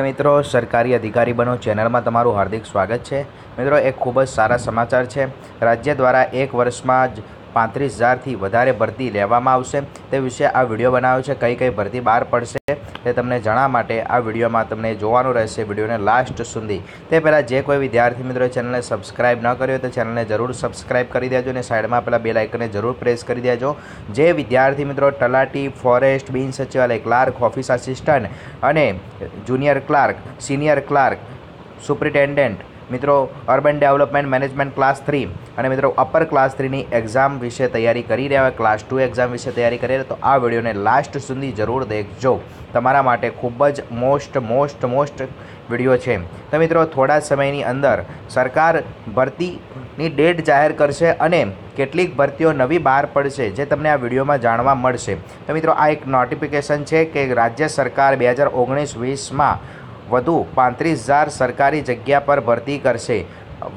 મિત્રો, સરકારી અધિકારી બનો ચેનલમાં તમારું હાર્દિક સ્વાગત છે. મિત્રો, એક ખૂબ જ સારા સમાચાર છે. રાજ્ય દ્વારા એક વર્ષમાં જ પાંત્રીસ હજારથી વધારે ભરતી લેવામાં આવશે. તે વિશે આ વીડિયો બનાવ્યો છે, કઈ કઈ ભરતી બહાર પડશે તે તમને જણાવવા માટે આ વિડીયોમાં તમને જોવાનું રહેશે વિડીયોને લાસ્ટ સુધી. તે પહેલાં જે કોઈ વિદ્યાર્થી મિત્રો ચેનલને સબસ્ક્રાઇબ ન કર્યો તો ચેનલને જરૂર સબસ્ક્રાઇબ કરી દેજો અને સાઈડમાં પેલા બે લાઇકને જરૂર પ્રેસ કરી દેજો. જે વિદ્યાર્થી મિત્રો તલાટી, ફોરેસ્ટ, બિન સચિવાલય, ક્લાર્ક, ઓફિસ આસિસ્ટન્ટ અને junior clerk, senior clerk, superintendent મિત્રો urban development management class three અને મિત્રો અપર ક્લાસ થ્રીની એક્ઝામ વિશે તૈયારી કરી રહ્યા હોય ક્લાસ ટુ એક્ઝામ વિશે તૈયારી કરી રહ્યા તો આ વિડીયોને લાસ્ટ સુધી જરૂર દેખજો. તમારા માટે ખૂબ જ મોસ્ટ મોસ્ટ મોસ્ટ વીડિયો છે. તો મિત્રો, થોડા સમયની અંદર સરકાર ભરતીની ડેટ જાહેર કરશે અને કેટલીક ભરતીઓ નવી બહાર પડશે, જે તમને આ વિડીયોમાં જાણવા મળશે. તો મિત્રો, આ એક નોટિફિકેશન છે કે રાજ્ય સરકાર બે હજાર ઓગણીસ વીસમાં વધુ પાંત્રીસ હજાર સરકારી જગ્યા પર ભરતી કરશે.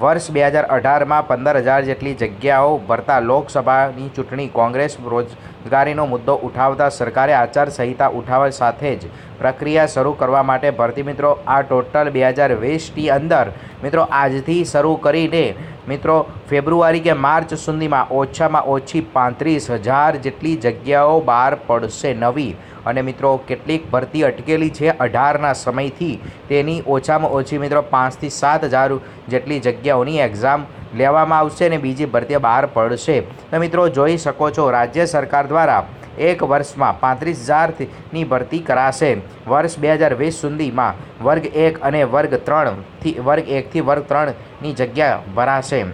વર્ષ બે હજાર અઢારમાં પંદર હજાર જેટલી જગ્યાઓ ભરતા લોકસભાની ચૂંટણી કોંગ્રેસ રોજગારીનો મુદ્દો ઉઠાવતા સરકારે આચારસંહિતા ઉઠાવવા સાથે જ પ્રક્રિયા શરૂ કરવા માટે ભરતી મિત્રો, આ ટોટલ બે હજાર વીસની અંદર મિત્રો આજથી શરૂ કરીને મિત્રો ફેબ્રુઆરી કે માર્ચ સુધીમાં ઓછામાં ઓછી પાંત્રીસ હજાર જેટલી જગ્યાઓ બહાર પડશે નવી. અને મિત્રો, કેટલીક ભરતી અટકેલી છે અઢારના સમયથી. તેની ઓછામાં ઓછી મિત્રો પાંચથી સાત હજાર જેટલી જગ્યાઓની એક્ઝામ લેવામાં આવશે અને બીજી ભરતી બહાર પડશે. તો મિત્રો, જોઈ શકો છો, રાજ્ય સરકાર દ્વારા એક વર્ષમાં પાંત્રીસ હજારની ભરતી કરાશે. વર્ષ બે હજાર વીસ સુધીમાં વર્ગ એક અને વર્ગ ત્રણથી વર્ગ એકથી વર્ગ ત્રણની જગ્યા ભરાશે.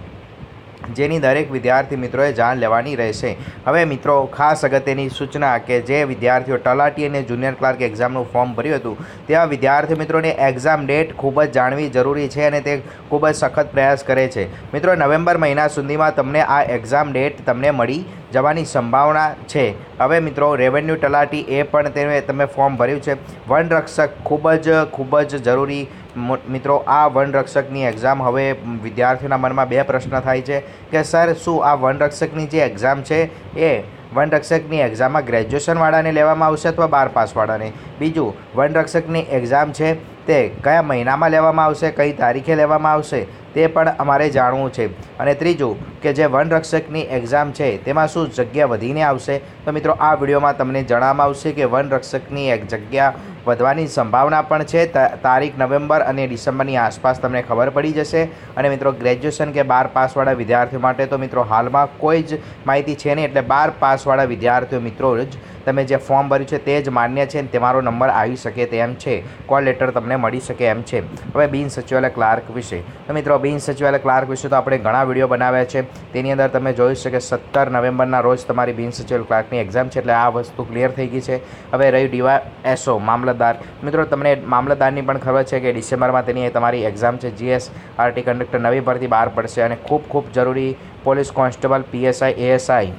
જેની દરેક વિદ્યાર્થી મિત્રોએ જાણ લેવાની રહેશે. હવે મિત્રો, ખાસ અગત્યની સૂચના કે જે વિદ્યાર્થીઓ તલાટી અને જુનિયર ક્લાર્ક એક્ઝામનું ફોર્મ ભર્યું હતું તેવા વિદ્યાર્થી મિત્રોને એક્ઝામ ડેટ ખૂબ જ જાણવી જરૂરી છે અને તે ખૂબ જ સખત પ્રયાસ કરે છે. મિત્રો, નવેમ્બર મહિના સુધીમાં તમને આ એક્ઝામ ડેટ તમને મળી જવાની સંભાવના છે. હવે મિત્રો, રેવન્યુ તલાટી એ પણ તેને તમે ફોર્મ ભર્યું છે. વનરક્ષક ખૂબ જ ખૂબ જ જરૂરી મિત્રો, આ વનરક્ષકની એક્ઝામ હવે વિદ્યાર્થીઓના મનમાં બે પ્રશ્ન થાય છે કે, સર, શું આ વનરક્ષકની જે એક્ઝામ છે, એ વનરક્ષકની એક્ઝામમાં ગ્રેજ્યુએશનવાળાને લેવામાં આવશે અથવા બાર પાસવાળાને? બીજું, વનરક્ષકની એક્ઝામ છે, તે કયા મહિનામાં લેવામાં આવશે, કઈ તારીખે લેવામાં આવશે, તે પણ અમારે જાણવું છે. અને ત્રીજું, કે જે વનરક્ષકની એક્ઝામ છે, તેમાં શું જગ્યા વધીને આવશે? તો મિત્રો, આ વિડીયોમાં તમને જણાવવામાં આવશે કે વનરક્ષકની એક જગ્યા વધવાની સંભાવના પણ છે. તારીખ નવેમ્બર અને ડિસેમ્બરની આસપાસ તમને ખબર પડી જશે. અને મિત્રો ગ્રેજ્યુએશન કે બાર પાસવાળા વિદ્યાર્થીઓ માટે તો મિત્રો હાલમાં કોઈ જ માહિતી છે નહીં. એટલે બાર પાસવાળા વિદ્યાર્થીઓ મિત્રો જ તમે જે ફોર્મ ભર્યું છે તે જ માન્ય છે અને તમારો નંબર આવી શકે તેમ છે. કોલ લેટર તમને મળી શકે એમ છે. હવે બિન સચિવાલય ક્લાર્ક વિશે. તો મિત્રો, બિન સચિવાલય ક્લાર્ક વિશે તો આપણે ઘણા વીડિયો બનાવ્યા છે. તેની અંદર તમે જોઈ શકો સત્તર નવેમ્બરના રોજ તમારી બિન સચિવાલય ક્લાર્કની એક્ઝામ છે એટલે આ વસ્તુ ક્લિયર થઈ ગઈ છે. હવે રહ્યું ડીવા એસઓ મામલતદાર. મિત્રો, તમને મામલતદારની પણ ખબર છે કે ડિસેમ્બરમાં તેની તમારી એક્ઝામ છે. જીએસ આરટી કંડક્ટર નવી ભરતી બહાર પડશે અને ખૂબ ખૂબ જરૂરી પોલીસ કોન્સ્ટેબલ પીએસઆઈ એએસઆઈ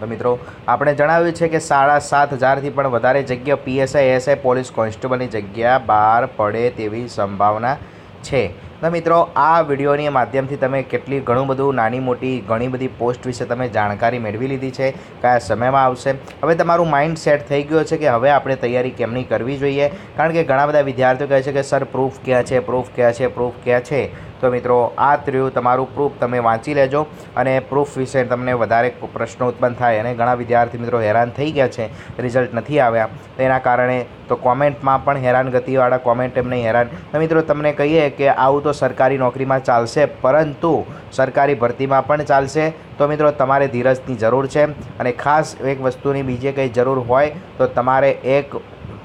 તો મિત્રો, આપણે જણાવ્યું છે કે સાડા સાત હજારથી પણ વધારે જગ્યા પીએસઆઈ એસઆઈ પોલીસ કોન્સ્ટેબલની જગ્યા બહાર પડે તેવી સંભાવના છે. તો મિત્રો, આ વિડીયોની માધ્યમથી તમે કેટલી ઘણું બધું નાની મોટી ઘણી બધી પોસ્ટ વિશે તમે જાણકારી મેળવી લીધી છે, કયા સમયમાં આવશે. હવે તમારું માઇન્ડ સેટ થઈ ગયો છે કે હવે આપણે તૈયારી કેમની કરવી જોઈએ? કારણ કે ઘણા બધા વિદ્યાર્થીઓ કહે છે કે, સર પ્રૂફ ક્યાં છે? પ્રૂફ ક્યાં છે? પ્રૂફ ક્યાં છે? તો મિત્રો, આ ત્રયું તમારું પ્રૂફ તમે વાંચી લેજો અને પ્રૂફ વિશે તમને વધારે પ્રશ્નો ઉત્પન્ન થાય અને ઘણા વિદ્યાર્થી મિત્રો હેરાન થઈ ગયા છે રિઝલ્ટ નથી આવ્યા. તેના કારણે તો કોમેન્ટમાં પણ હેરાનગતિવાળા કોમેન્ટ એમને હેરાન. તો મિત્રો, તમને કહીએ કે આવું તો સરકારી નોકરીમાં ચાલશે, પરંતુ સરકારી ભરતીમાં પણ ચાલશે. તો મિત્રો, તમારે ધીરજની જરૂર છે અને ખાસ એક વસ્તુની બીજે કંઈ જરૂર હોય તો તમારે એક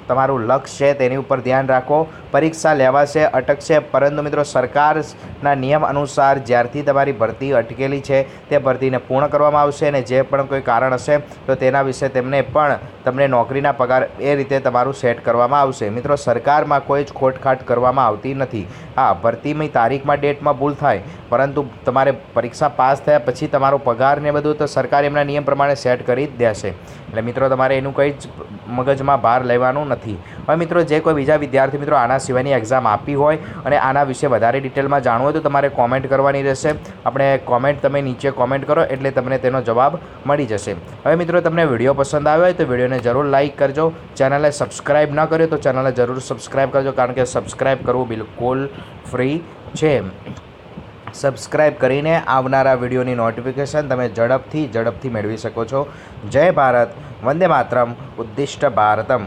તમારું લક્ષ્ય છે તેની ઉપર ધ્યાન રાખો. પરીક્ષા લેવાશે, અટકશે. પરંતુ મિત્રો, સરકારના નિયમ અનુસાર જ્યારથી તમારી ભરતી અટકેલી છે, તે ભરતીને પૂર્ણ કરવામાં આવશે અને જે પણ કોઈ કારણ હશે, તો તેના વિશે તેમને પણ તમને નોકરીના પગાર એ રીતે તમારું સેટ કરવામાં આવશે. મિત્રો, સરકારમાં કોઈ જ ખોટખાટ કરવામાં આવતી નથી. હા, ભરતીની તારીખમાં, ડેટમાં ભૂલ થાય, પરંતુ તમારે પરીક્ષા પાસ થયા પછી તમારો પગાર ને બધું તો સરકાર એમના નિયમ પ્રમાણે સેટ કરી જ દેશે. એટલે મિત્રો, તમારે એનું કંઈ જ મગજમાં ભાર લેવાનું નથી. હવે મિત્રો, જે કોઈ બીજા વિદ્યાર્થી મિત્રો આના સિવાયની એક્ઝામ આપી હોય અને આના વિશે વધારે ડિટેલમાં જાણવું હોય તો તમારે કોમેન્ટ કરવાની રહેશે. આપણે કોમેન્ટ તમે નીચે કોમેન્ટ કરો એટલે તમને તેનો જવાબ મળી જશે. હવે મિત્રો, તમને વીડિયો પસંદ આવ્યો હોય તો વિડીયોને જરૂર લાઇક કરજો. ચેનલને સબસ્ક્રાઇબ ન કર્યો તો ચેનલને જરૂર સબસ્ક્રાઇબ કરજો, કારણ કે સબસ્ક્રાઇબ કરવું બિલકુલ ફ્રી છે. સબસ્ક્રાઇબ કરીને આવનારા વિડીયોની નોટિફિકેશન તમે ઝડપથી ઝડપથી મેળવી શકો છો. જય ભારત, વંદે માતરમ, ઉદ્દિષ્ટ ભારતમ.